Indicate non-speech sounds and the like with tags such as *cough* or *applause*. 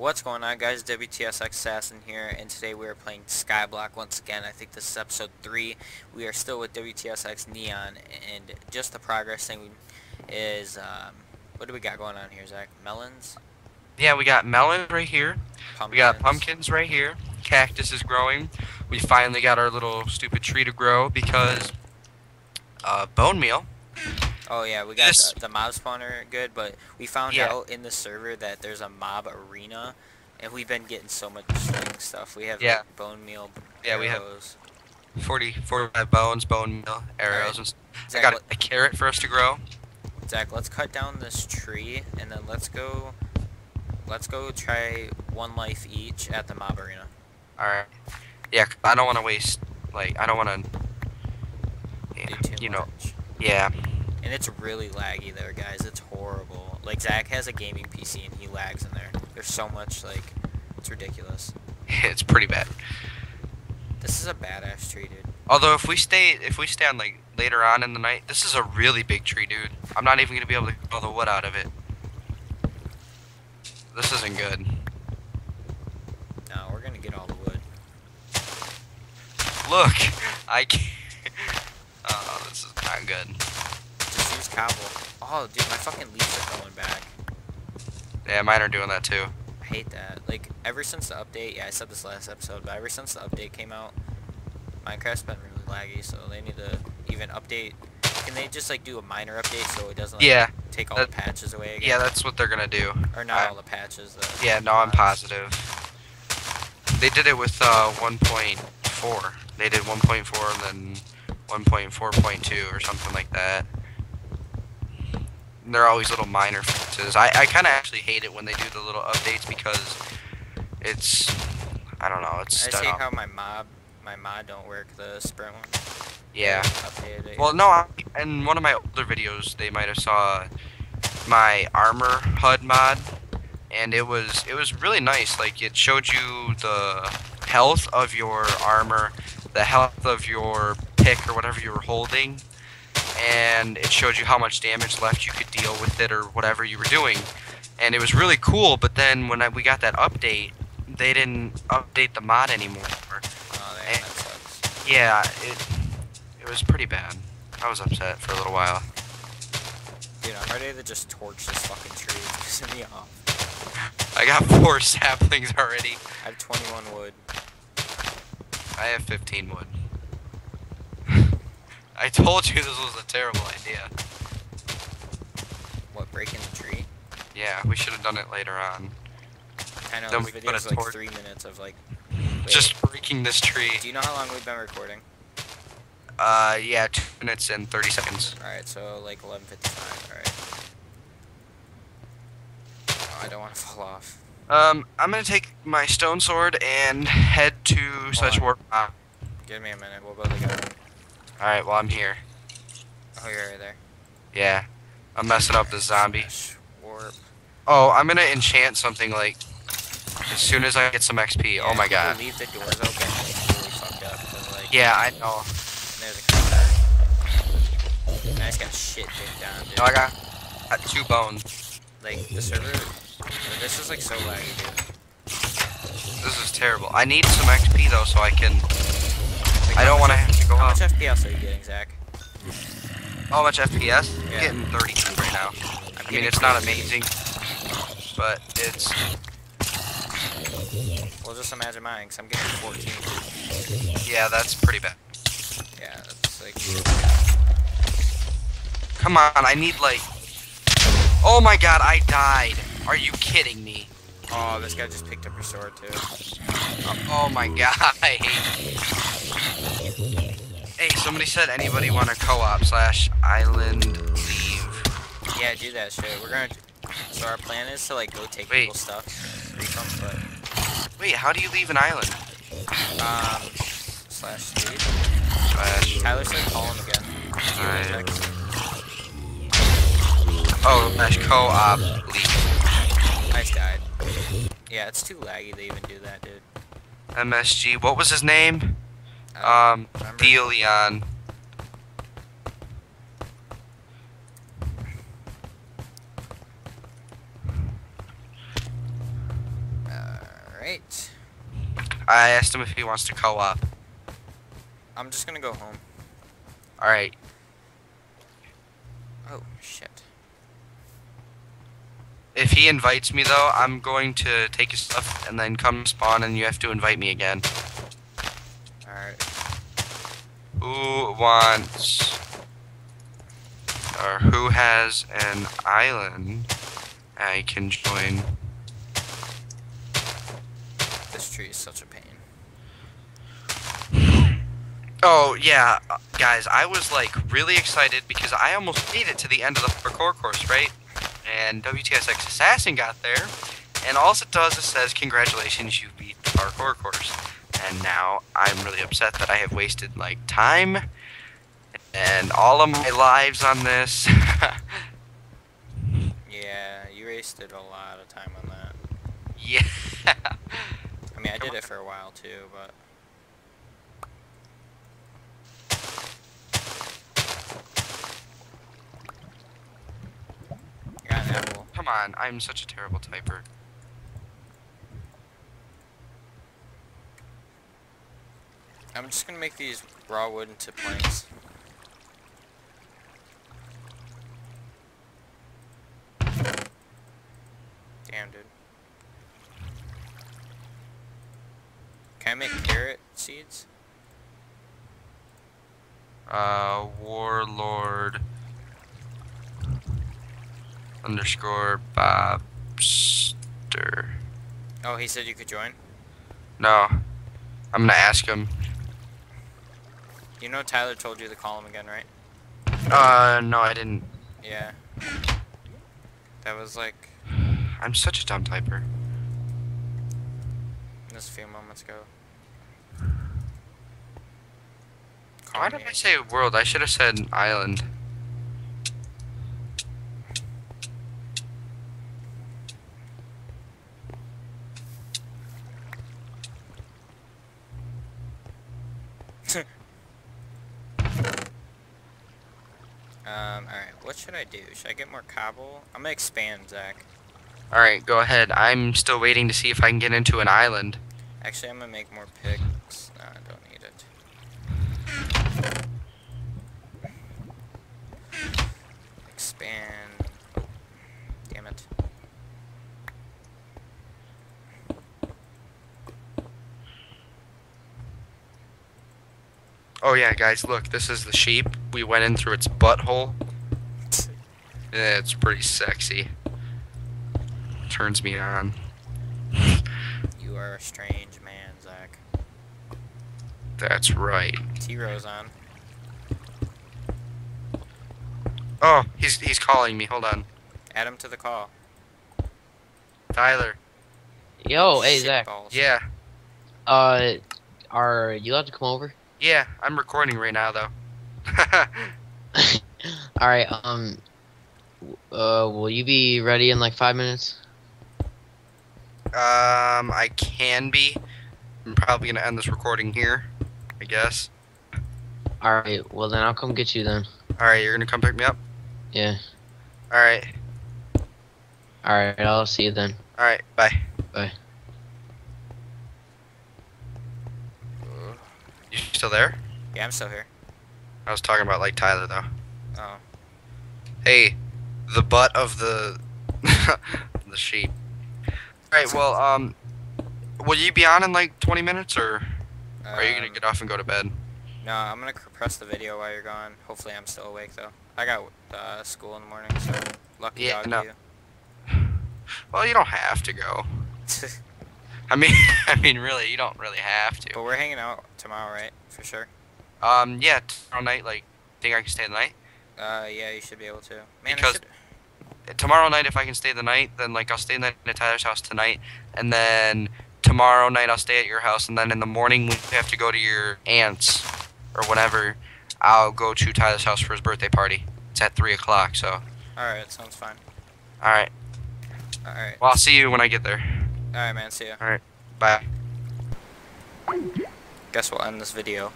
What's going on guys, WTSX Assassin here, and today we are playing Skyblock once again. I think this is episode 3. We are still with WTSX Neon, and just the progress thing is, um, what do we got going on here, Zach? Melons? Yeah, we got melons right here. Pumpkins? We got pumpkins right here. Cactus is growing. We finally got our little stupid tree to grow because uh, bone meal. Oh yeah, we got the, the mob spawner good, but we found Yeah. out in the server that there's a mob arena, and we've been getting so much stuff. We have Yeah. like, bone meal, Yeah, we have- arrows. 40, 45 bones, bone meal, arrows. and s- I Zach, got let- a carrot for us to grow. Zach, let's cut down this tree, and then let's go, let's go try one life each at the mob arena. Alright. Yeah, I don't want to waste, like, I don't want to, yeah, Do too you know, yeah. And it's really laggy there, guys. It's horrible. Like Zach has a gaming PC and he lags in there. There's so much like, it's ridiculous. *laughs* it's pretty bad. This is a badass tree, dude. Although if we stay, if we stay on like later on in the night, this is a really big tree, dude. I'm not even gonna be able to pull the wood out of it. This isn't good. No, we're gonna get all the wood. Look, *laughs* I can't. *laughs* Oh, this is not good. Cobble. Oh, dude, my fucking leaves are going back. Yeah, mine are doing that too. I hate that. Like, ever since the update, yeah, I said this last episode, but ever since the update came out, Minecraft's been really laggy, so they need to even update. Can they just, like, do a minor update so it doesn't, like, Yeah, take all that- the patches away again? yeah, that's what they're gonna do. Or not I- all the patches, the Yeah, no, I'm positive. They did it with uh 1.4. They did 1.4 and then 1.4.2 or something like that. They're always little minor fixes. I, I kind of actually hate it when they do the little updates because it's I don't know it's I see up. how my mob, my mod don't work, the sprint one. yeah. Updated. Well, no, I, in one of my older videos, they might have saw my armor HUD mod, and it was it was really nice. Like it showed you the health of your armor, the health of your pick or whatever you were holding, and it showed you how much damage left you could deal with it or whatever you were doing. And it was really cool. But then when I, we got that update, they didn't update the mod anymore. oh, sucks. Yeah, it it was pretty bad. I was upset for a little while. Dude, I'm ready to just torch this fucking tree. *laughs* Pissing me off. I got four *laughs* saplings already. I have 21 wood. I have 15 wood. I told you this was a terrible idea. What, breaking the tree? Yeah, we should have done it later on. I know Then this video is like three minutes of like. Wait, Just breaking this tree. Do you know how long we've been recording? Uh, yeah, two minutes and 30 seconds. Alright, so like 11.55, alright. Oh, I don't want to *laughs* fall off. Um, I'm gonna take my stone sword and head to such on. warp. Uh, Give me a minute, we'll both go. Alright, well, I'm here. Oh, you're right there. Yeah. I'm messing up the zombie. Warp. Oh, I'm gonna enchant something like as soon as I get some XP. Yeah, oh my god. Leave the doors open. Really like, Yeah, I know. There's a creeper. I just got shit digged down, dude. No, I got, got two bones. Like, the server. This is like so laggy, dude. This is terrible. I need some XP though, so I can. I don't want to have to go How up. much FPS are you getting, Zach? How much FPS? Yeah. Getting 32 right now. I'm I mean, it's not amazing, but it's. Well, just imagine mine, because I'm getting 14. Yeah, that's pretty bad. Yeah, that's like. Come on, I need like. Oh my god, I died. Are you kidding me? Oh, this guy just picked up your sword, too. Oh my *laughs* god, I hate. Hey, somebody said anybody want a co-op slash island leave. Yeah, do that shit. We're gonna. So, our plan is to, like, go take Wait. people's stuff, refund. Wait, how do you leave an island? Um. Slash leave. Slash. Tyler said call him again. Alright. Oh, slash co-op leave. Nice died. Yeah, it's too laggy to even do that, dude. MSG. What was his name? Um. Deleon. Alright. I asked him if he wants to co-op. I'm just gonna go home. Alright. Oh, shit. If he invites me though, I'm going to take his stuff and then come spawn and you have to invite me again. Alright. Who wants or who has an island I can join? This tree is such a pain. Oh yeah, uh, guys, I was like really excited because I almost made it to the end of the parkour course, right? And WTSX Assassin got there, and all it does is says, "Congratulations, you beat the parkour course." And now I'm really upset that I have wasted like time and all of my lives on this. *laughs* Yeah, you wasted a lot of time on that. yeah. I mean, I did it for a while too, but... I got an apple. Come on, I'm such a terrible typer. I'm just gonna make these raw wood into planks. Damn, dude. Can I make carrot seeds? Uh, warlord underscore Bobster. Oh, he said you could join? No, I'm gonna ask him. You know Tyler told you to call him again, right? Uh, no, I didn't. Yeah. That was like I'm such a dumb typer. just a few moments ago. Why Call did. I say world? I should have said island. Um, alright, what should I do? Should I get more cobble? I'm gonna expand, Zach. Alright, go ahead. I'm still waiting to see if I can get into an island. Actually, I'm gonna make more picks. Nah, I don't need it. Expand. Damn it. Oh yeah, guys, look, this is the sheep. We went in through its butthole. Yeah, it's pretty sexy. Turns me on. *laughs* You are a strange man, Zach. That's right. T-Rose on. Oh, he's he's calling me. Hold on. Add him to the call. Tyler. Yo, hey Zach. Shitballs. Yeah. Uh, are you allowed to come over? Yeah, I'm recording right now though. *laughs* All right. Um. Uh, will you be ready in like five minutes? um, I can be. I'm probably gonna end this recording here. I guess. All right. Well, then I'll come get you then. All right, you're gonna come pick me up. Yeah. All right. All right. I'll see you then. All right. Bye. Bye. You still there? Yeah, I'm still here. I was talking about like Tyler though. Oh. Hey, the butt of the *laughs* the sheep. All right. Well, um, will you be on in like 20 minutes, or are you gonna Um, get off and go to bed? No, I'm gonna cr- press the video while you're gone. Hopefully, I'm still awake though. I got uh, school in the morning, so lucky Yeah, dog no. you. Well, you don't have to go. *laughs* I mean, *laughs* I mean, really, you don't really have to. but we're hanging out tomorrow, right? For sure. Um, yeah, tomorrow night, like, think I can stay the night? Uh, yeah, you should be able to. Man, Because-. Tomorrow night, if I can stay the night, then like I'll stay the night at Tyler's house tonight, and then tomorrow night I'll stay at your house, and then in the morning we have to go to your aunt's or whatever, I'll go to Tyler's house for his birthday party. It's at three o'clock, so All right, sounds fine. all right. All right. Well, I'll see you when I get there. All right, man. See ya. Alright. Bye. Guess we'll end this video.